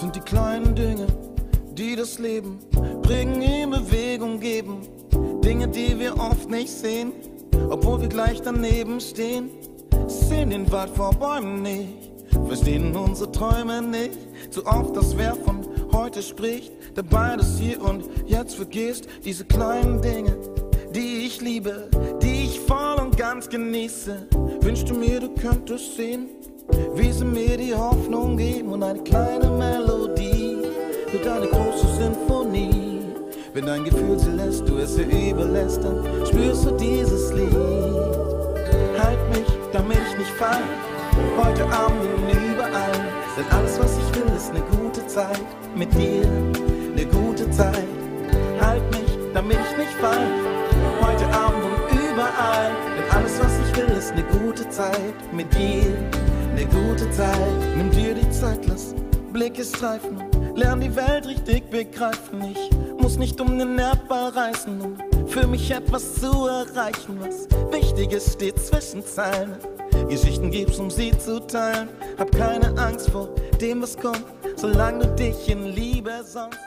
Sind die kleinen Dinge, die das Leben bringen, in Bewegung geben. Dinge, die wir oft nicht sehen, obwohl wir gleich daneben stehen. Sehen den Wald vor Bäumen nicht, verstehen unsere Träume nicht. Zu oft, dass wer von heute spricht, dabei das hier und jetzt vergisst. Diese kleinen Dinge, die ich liebe, die ich voll und ganz genieße. Wünschst du mir, du könntest sehen, wie sie mir die Hoffnung geben und eine kleine Melodie wird eine große Sinfonie. Wenn dein Gefühl sie lässt, du es ihr überlässt, dann spürst du dieses Lied. Halt mich, damit ich nicht fall, heute Abend und überall. Denn alles, was ich will, ist eine gute Zeit mit dir, eine gute Zeit. Halt mich, damit ich nicht fall, heute Abend und überall. Denn alles, was ich will, ist eine gute Zeit mit dir, eine gute Zeit. Nimm dir lass Blicke streifen, lern die Welt richtig begreifen. Ich muss nicht um den Erdball reißen, um für mich etwas zu erreichen. Was Wichtiges steht zwischen Zeilen. Geschichten gibt's, um sie zu teilen. Hab keine Angst vor dem, was kommt, solange du dich in Liebe sonst.